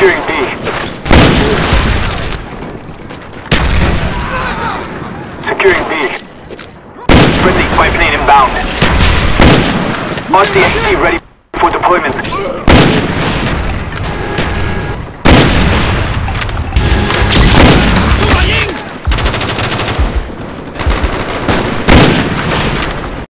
Securing B. Securing B. Friendly biplane inbound. RCXD ready for deployment.